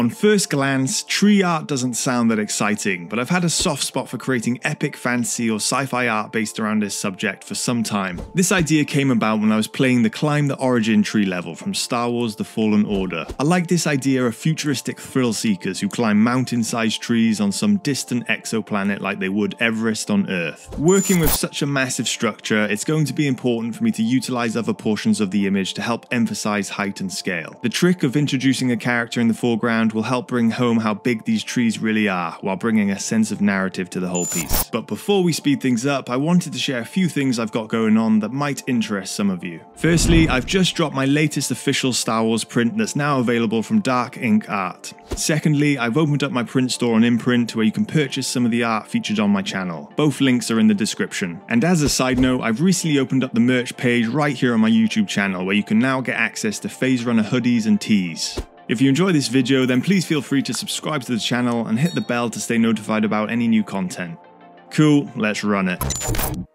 On first glance, tree art doesn't sound that exciting, but I've had a soft spot for creating epic fantasy or sci-fi art based around this subject for some time. This idea came about when I was playing the Climb the Origin tree level from Star Wars The Fallen Order. I like this idea of futuristic thrill seekers who climb mountain-sized trees on some distant exoplanet like they would Everest on Earth. Working with such a massive structure, it's going to be important for me to utilize other portions of the image to help emphasize height and scale. The trick of introducing a character in the foreground will help bring home how big these trees really are, while bringing a sense of narrative to the whole piece. But before we speed things up, I wanted to share a few things I've got going on that might interest some of you. Firstly, I've just dropped my latest official Star Wars print that's now available from Dark Ink Art. Secondly, I've opened up my print store on INPRNT where you can purchase some of the art featured on my channel. Both links are in the description. And as a side note, I've recently opened up the merch page right here on my YouTube channel where you can now get access to PhaseRunner hoodies and tees. If you enjoy this video, then please feel free to subscribe to the channel and hit the bell to stay notified about any new content. Cool, let's run it.